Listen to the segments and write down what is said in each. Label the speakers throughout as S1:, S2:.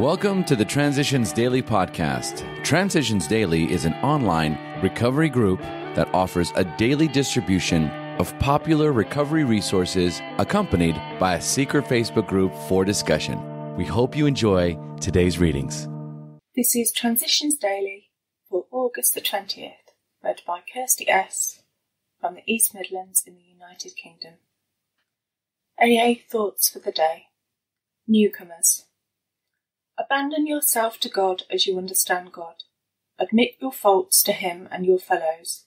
S1: Welcome to the Transitions Daily podcast. Transitions Daily is an online recovery group that offers a daily distribution of popular recovery resources accompanied by a secret Facebook group for discussion. We hope you enjoy today's readings.
S2: This is Transitions Daily for August the 20th, read by Kirsty S. from the East Midlands in the United Kingdom. AA Thoughts for the Day Newcomers. Abandon yourself to God as you understand God. Admit your faults to Him and your fellows.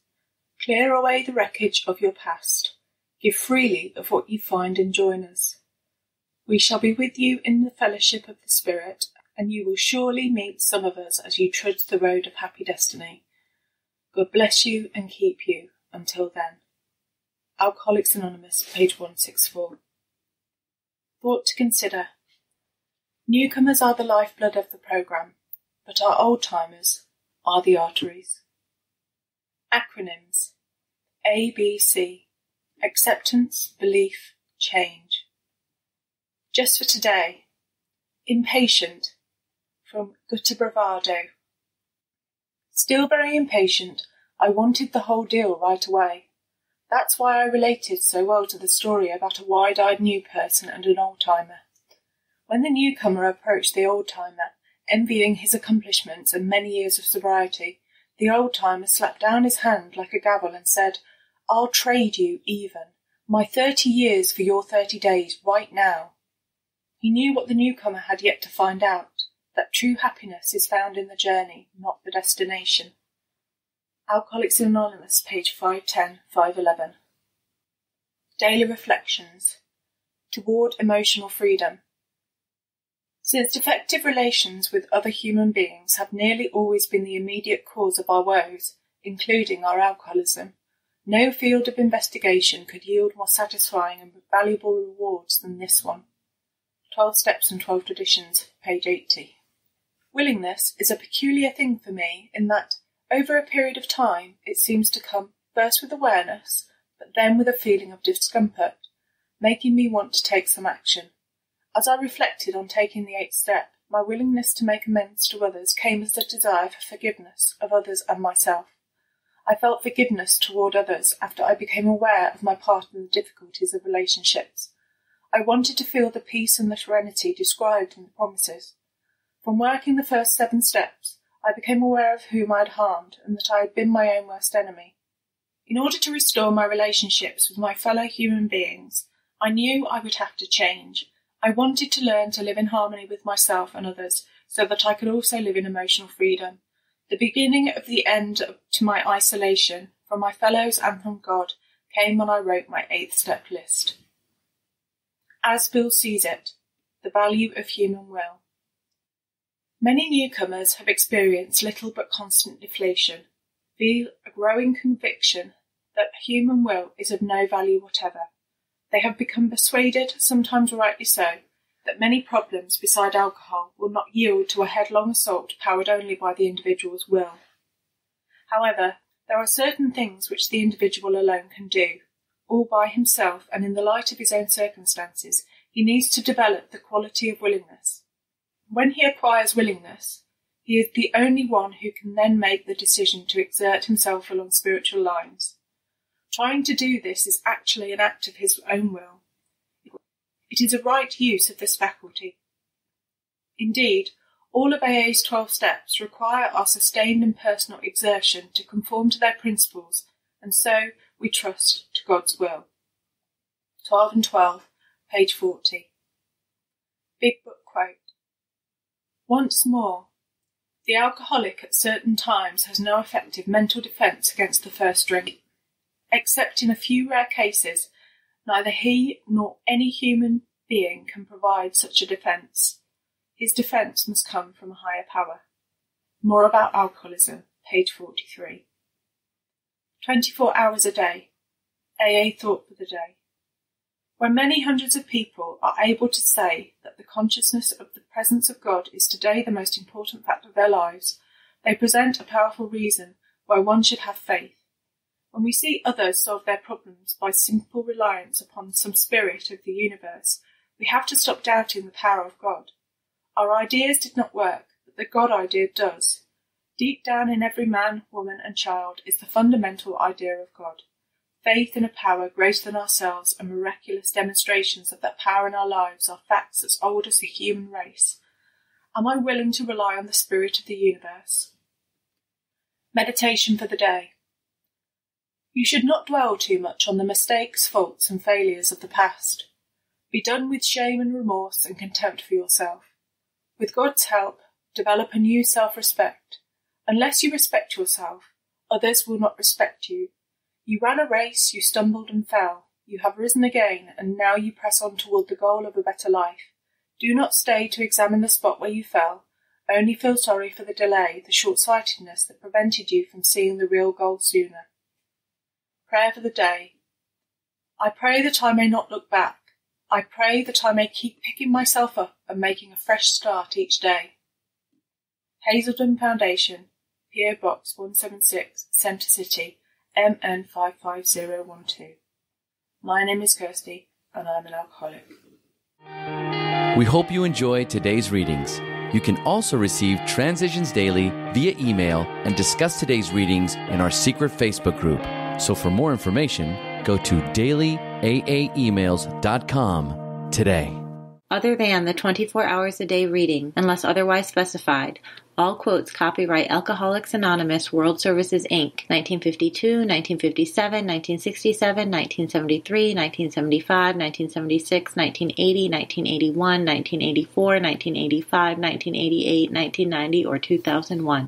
S2: Clear away the wreckage of your past. Give freely of what you find and join us. We shall be with you in the fellowship of the Spirit, and you will surely meet some of us as you trudge the road of happy destiny. God bless you and keep you until then. Alcoholics Anonymous, page 164. Thought to consider Newcomers are the lifeblood of the programme, but our old-timers are the arteries. Acronyms ABC Acceptance, Belief, Change. Just for today, Impatient from Gutter Bravado. Still very impatient, I wanted the whole deal right away. That's why I related so well to the story about a wide-eyed new person and an old-timer. When the newcomer approached the old-timer, envying his accomplishments and many years of sobriety, the old-timer slapped down his hand like a gavel and said, I'll trade you even. My thirty years for your thirty days right now. He knew what the newcomer had yet to find out, that true happiness is found in the journey, not the destination. Alcoholics Anonymous, page 510, 511. Daily Reflections. Toward Emotional Freedom. Since defective relations with other human beings have nearly always been the immediate cause of our woes, including our alcoholism, no field of investigation could yield more satisfying and valuable rewards than this one. 12 Steps and 12 Traditions, page 80. Willingness is a peculiar thing for me in that, over a period of time, it seems to come first with awareness, but then with a feeling of discomfort, making me want to take some action. As I reflected on taking the eighth step, my willingness to make amends to others came as a desire for forgiveness of others and myself. I felt forgiveness toward others after I became aware of my part in the difficulties of relationships. I wanted to feel the peace and the serenity described in the promises. From working the first seven steps, I became aware of whom I had harmed and that I had been my own worst enemy. In order to restore my relationships with my fellow human beings, I knew I would have to change I wanted to learn to live in harmony with myself and others so that I could also live in emotional freedom. The beginning of the end to my isolation from my fellows and from God came when I wrote my eighth step list. As Bill sees it, the value of human will. Many newcomers have experienced little but constant deflation, feel a growing conviction that human will is of no value whatever. They have become persuaded, sometimes rightly so, that many problems beside alcohol will not yield to a headlong assault powered only by the individual's will. However, there are certain things which the individual alone can do. All by himself and in the light of his own circumstances, he needs to develop the quality of willingness. When he acquires willingness, he is the only one who can then make the decision to exert himself along spiritual lines. Trying to do this is actually an act of his own will. It is a right use of this faculty. Indeed, all of AA's 12 steps require our sustained and personal exertion to conform to their principles, and so we trust to God's will. 12 and 12, page 40. Big Book quote. Once more, the alcoholic at certain times has no effective mental defence against the first drink. Except in a few rare cases, neither he nor any human being can provide such a defence. His defence must come from a higher power. More about alcoholism, page 43. 24 hours a day. AA thought for the day. When many hundreds of people are able to say that the consciousness of the presence of God is today the most important fact of their lives, they present a powerful reason why one should have faith. When we see others solve their problems by simple reliance upon some spirit of the universe, we have to stop doubting the power of God. Our ideas did not work, but the God idea does. Deep down in every man, woman, and child is the fundamental idea of God. Faith in a power greater than ourselves and miraculous demonstrations of that power in our lives are facts as old as the human race. Am I willing to rely on the spirit of the universe? Meditation for the day. You should not dwell too much on the mistakes, faults, and failures of the past. Be done with shame and remorse and contempt for yourself. With God's help, develop a new self respect. Unless you respect yourself, others will not respect you you ran a race, you stumbled and fell. You have risen again, and now you press on toward the goal of a better life. Do not stay to examine the spot where you fell. Only feel sorry for the delay, the short sightedness that prevented you from seeing the real goal sooner. Prayer for the day. I pray that I may not look back. I pray that I may keep picking myself up and making a fresh start each day. Hazelden Foundation, PO Box 176, Centre City, MN55012. My name is Kirsty, and I'm an alcoholic.
S1: We hope you enjoy today's readings. You can also receive Transitions Daily via email and discuss today's readings in our secret Facebook group. So for more information, go to dailyaaemails.com today.
S3: Other than the 24 hours a day reading, unless otherwise specified, all quotes copyright Alcoholics Anonymous World Services Inc. 1952, 1957, 1967, 1973, 1975, 1976, 1980, 1981, 1984, 1985, 1988, 1990, or 2001.